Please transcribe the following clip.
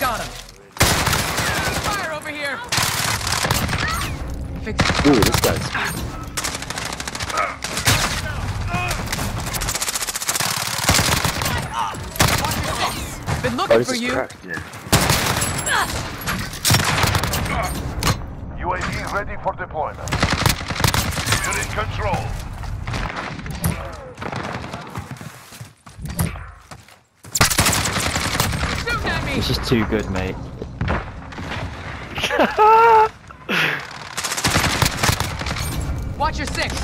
Got him. Fire over here. Fix Ooh, this guy's. Been Oh, looking this for you. cracked. Yeah. UAV ready for deployment. You're in control. This is too good, mate. Watch your six.